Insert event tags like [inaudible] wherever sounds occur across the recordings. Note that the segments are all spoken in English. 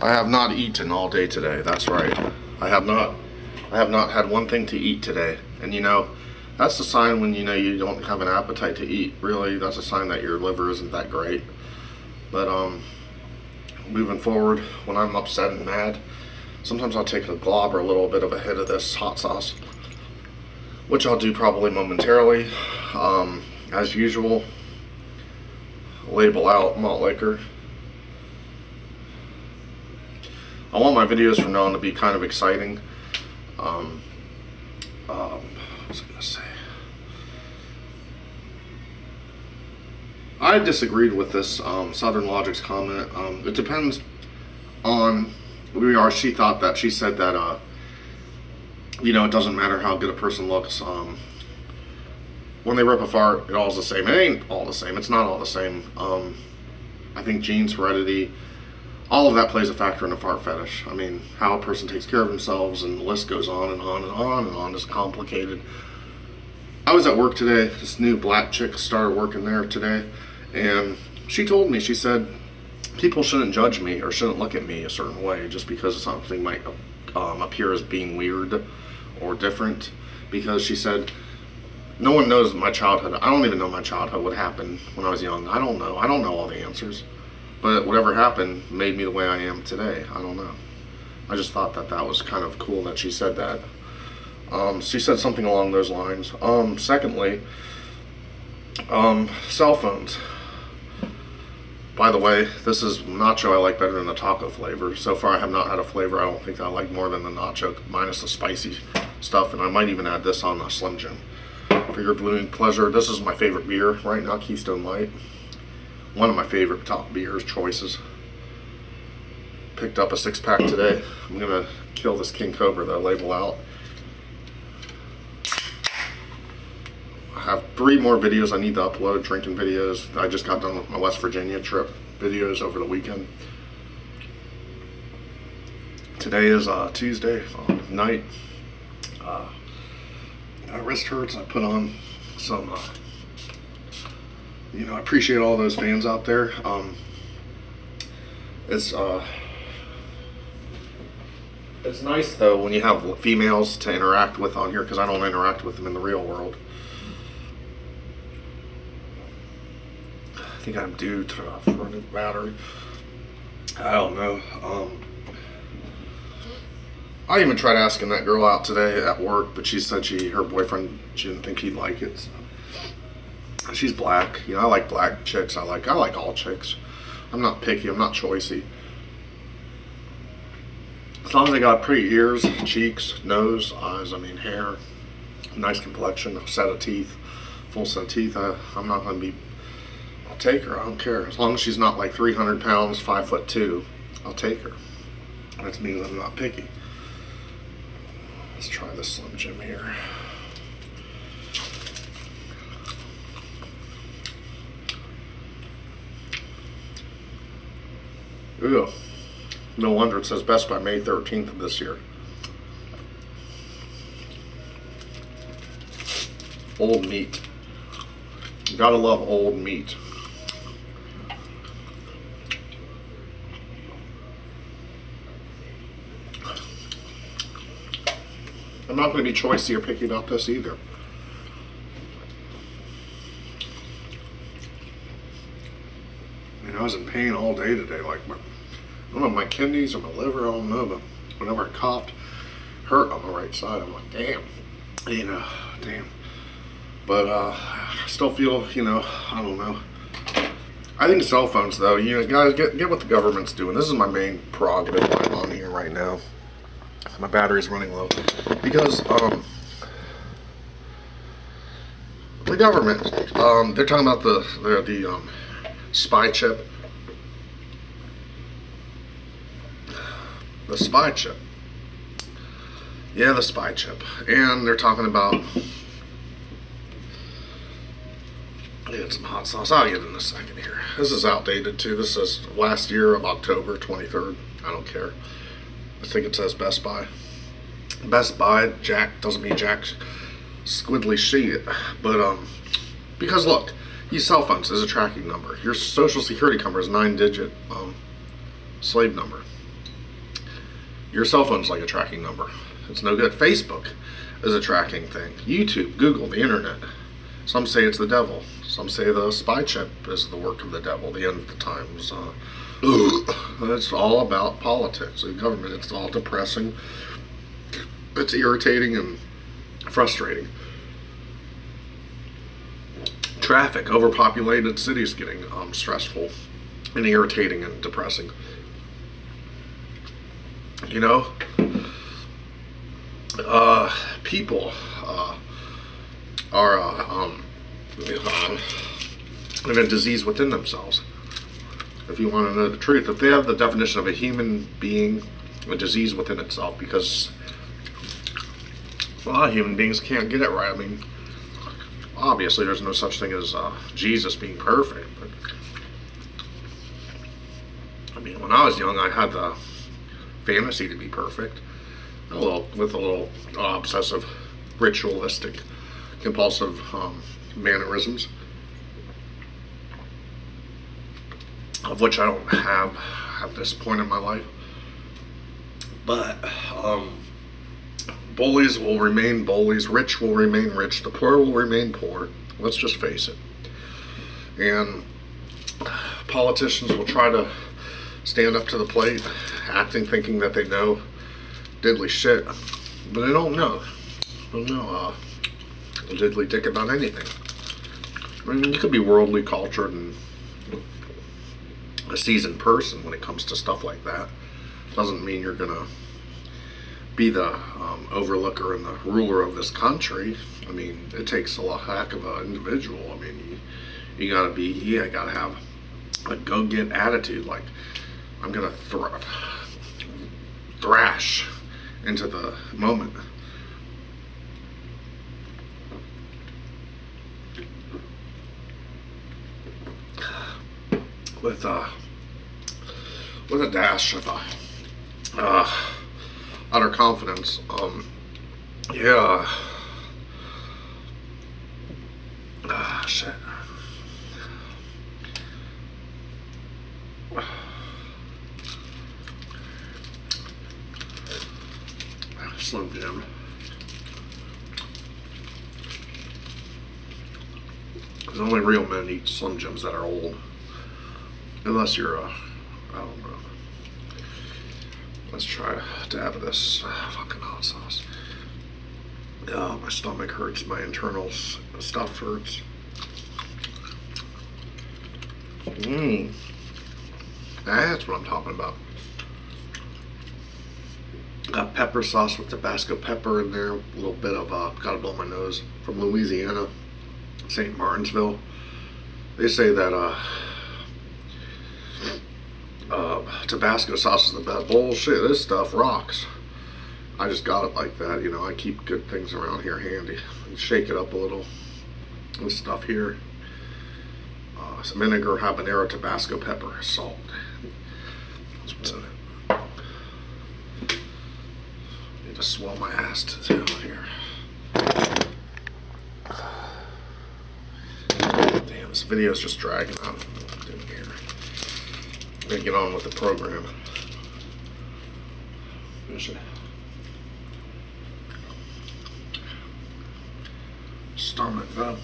I have not eaten all day today. That's right. I have not. I have not had one thing to eat today. And you know, that's the sign when you know you don't have an appetite to eat. Really, that's a sign that your liver isn't that great. But um, moving forward, when I'm upset and mad, sometimes I'll take a glob or a little bit of a hit of this hot sauce, which I'll do probably momentarily. Um, as usual, label out malt liquor. I want my videos from now on to be kind of exciting. Um, um, what was I going to say? I disagreed with this um, Southern Logic's comment. Um, it depends on we are. She thought that she said that uh, you know it doesn't matter how good a person looks. Um, when they rip a fart, it all's the same. It ain't all the same. It's not all the same. Um, I think genes, heredity, all of that plays a factor in a fart fetish. I mean, how a person takes care of themselves, and the list goes on and on and on and on. It's complicated. I was at work today. This new black chick started working there today, and she told me, she said, people shouldn't judge me or shouldn't look at me a certain way just because something might um, appear as being weird or different. Because she said, no one knows my childhood. I don't even know my childhood, what happened when I was young. I don't know. I don't know all the answers. But whatever happened made me the way I am today. I don't know. I just thought that that was kind of cool that she said that. Um, she said something along those lines. Um, secondly, um, cell phones. By the way, this is nacho I like better than the taco flavor. So far I have not had a flavor I don't think I like more than the nacho, minus the spicy stuff. And I might even add this on the Slim Jim. For your viewing pleasure, this is my favorite beer right now, Keystone Light. One of my favorite top beers choices. Picked up a six pack today. I'm gonna kill this King Cobra that I label out. I have three more videos I need to upload, drinking videos. I just got done with my West Virginia trip videos over the weekend. Today is uh, Tuesday night. Uh, my wrist hurts. I put on some, uh, you know, I appreciate all those fans out there. Um, it's, uh, it's nice though when you have females to interact with on here because I don't interact with them in the real world. I think I'm due to for a new battery. I don't know. Um, I even tried asking that girl out today at work, but she said she her boyfriend she didn't think he'd like it. So. She's black, you know. I like black chicks. I like I like all chicks. I'm not picky. I'm not choicy. As long as they got pretty ears, cheeks, nose, eyes. I mean, hair, nice complexion, set of teeth, full set of teeth. I, I'm not going to be. I'll take her. I don't care. As long as she's not like 300 pounds, five foot two, I'll take her. That's me. I'm not picky. Let's try the Slim Jim here. Ew. No wonder it says best by May 13th of this year. Old meat. You gotta love old meat. I'm not going to be choicy or picky about this either. I mean, I was in pain all day today. Like, my, I don't know, my kidneys or my liver, I don't know, but whenever I coughed, hurt on the right side. I'm like, damn, you know, damn. But uh, I still feel, you know, I don't know. I think cell phones, though, you know, guys, get, get what the government's doing. This is my main prerogative on here right now my battery's running low because um, the government um, they're talking about the the, the um, spy chip the spy chip. Yeah the spy chip. And they're talking about get some hot sauce. I'll get in a second here. This is outdated too. This is last year of October 23rd I don't care. I think it says Best Buy. Best Buy, Jack, doesn't mean Jack squiddly sheet, but um, because look, use cell phones is a tracking number. Your social security number is nine digit um, slave number. Your cell phone's like a tracking number. It's no good. Facebook is a tracking thing. YouTube, Google, the internet. Some say it's the devil. Some say the spy chip is the work of the devil, the end of the times. Uh, [clears throat] it's all about politics and government. It's all depressing. It's irritating and frustrating. Traffic, overpopulated cities getting um, stressful and irritating and depressing. You know, uh, people uh, are uh, um, uh, in a disease within themselves. If you want to know the truth, if they have the definition of a human being, a disease within itself, because a lot of human beings can't get it right. I mean, obviously, there's no such thing as uh, Jesus being perfect, but I mean, when I was young, I had the fantasy to be perfect, a little with a little uh, obsessive, ritualistic, compulsive um, mannerisms, of which I don't have at this point in my life. But um, bullies will remain bullies, rich will remain rich, the poor will remain poor. Let's just face it. And politicians will try to stand up to the plate, acting thinking that they know diddly shit, but they don't know. They don't know uh, a diddly dick about anything. I mean, you could be worldly cultured and a seasoned person when it comes to stuff like that. Doesn't mean you're gonna be the um, overlooker and the ruler of this country. I mean, it takes a lot heck of an individual. I mean, you, you gotta be, yeah, gotta have a go get attitude. Like, I'm gonna thr- thrash into the moment. With uh, with a dash of uh, uh, utter confidence. Um, yeah. Ah, shit. Slim Jim. Because only real men eat Slim Jims that are old. Unless you're a, I don't know. Let's try a dab of this fucking hot sauce. Oh, my stomach hurts. My internal stuff hurts. Mmm. That's what I'm talking about. Got pepper sauce with Tabasco pepper in there. A little bit of, uh, gotta blow my nose, from Louisiana, St. Martinsville. They say that, uh, uh, Tabasco sauce is the best. Bullshit, this stuff rocks. I just got it like that, you know. I keep good things around here handy. Shake it up a little. This stuff here. Uh, some vinegar, habanero, Tabasco pepper, salt. Need to swell my ass to down here. Damn, this video's just dragging out. I'm gonna get on with the program. Finish. Stomach up.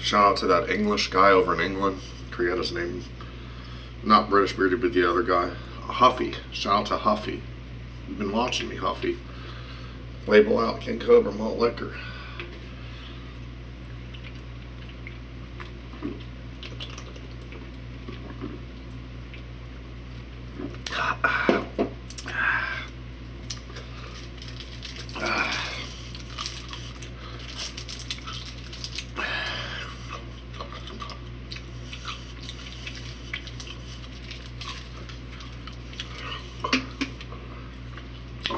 Shout out to that English guy over in England. Forget his name. Not British bearded, but the other guy. Huffy. Shout out to Huffy. You've been watching me, Huffy. Label out King Cobra malt liquor.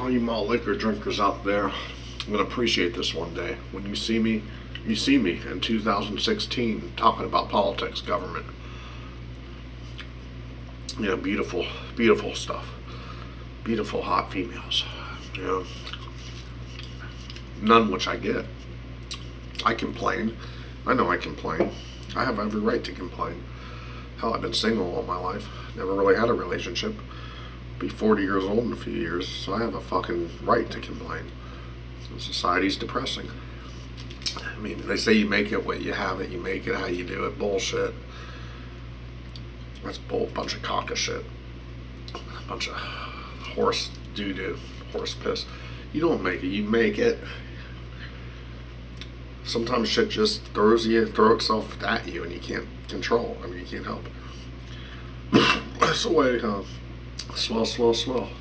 all you malt liquor drinkers out there, I'm gonna appreciate this one day. When you see me, you see me in 2016 talking about politics, government. You know, beautiful, beautiful stuff. Beautiful hot females. You know, none which I get. I complain. I know I complain. I have every right to complain. Hell, I've been single all my life. Never really had a relationship. Be 40 years old in a few years, so I have a fucking right to complain. Society's depressing. I mean, they say you make it what you have it, you make it how you do it. Bullshit. That's bull bunch of caca shit. A bunch of horse doo doo, horse piss. You don't make it, you make it. Sometimes shit just throws you, throw itself at you, and you can't control. I mean, you can't help. [coughs] That's the way. Uh, swell, swell, swell.